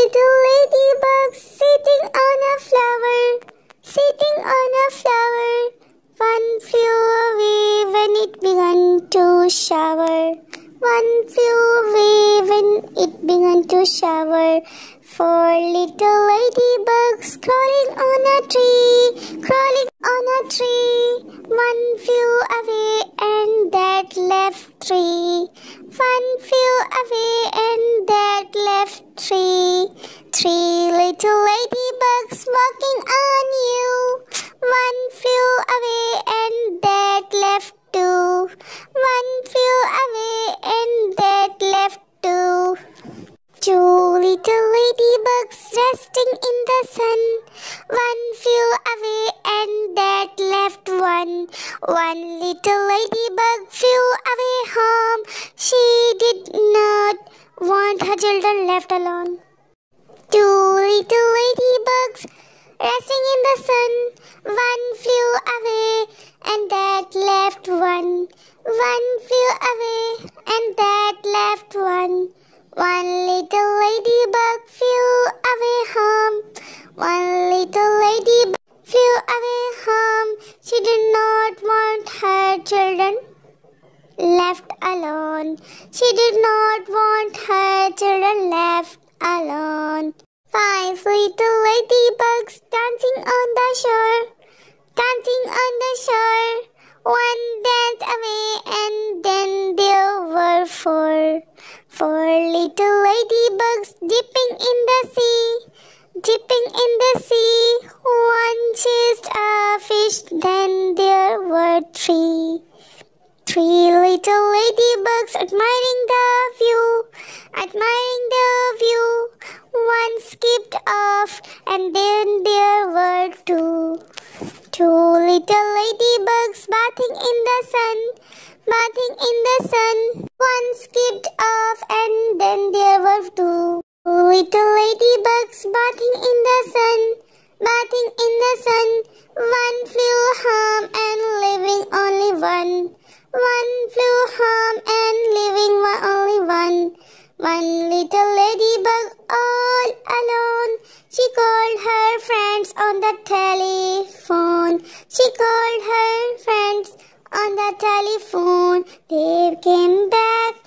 little ladybug sitting on a flower, sitting on a flower. One flew away when it began to shower. One flew away when it began to shower. Four little ladybugs crawling on a tree, crawling on a tree. One flew away and that left three. One flew away little ladybugs walking on you. One flew away and that left two. One flew away and that left two. Two little ladybugs resting in the sun. One flew away and that left one. One little ladybug flew away home. She did not want her children left alone. Two little ladybugs resting in the sun. One flew away and that left one. One flew away and that left one. One little ladybug flew away home. One little ladybug flew away home. She did not want her children left alone. She did not want her children left alone. Five little ladybugs dancing on the shore, dancing on the shore. One danced away and then there were four. Four little ladybugs dipping in the sea, dipping in the sea. One chased a fish, then there were three. Three little ladybugs admiring the view, admiring the skipped off, and then there were two. Two little ladybugs bathing in the sun, bathing in the sun. One skipped off, and then there were two. Two little ladybugs bathing in the sun, bathing in the sun. One flew home and leaving only one. One flew home and leaving only one. One She called her friends on the telephone. She called her friends on the telephone. They came back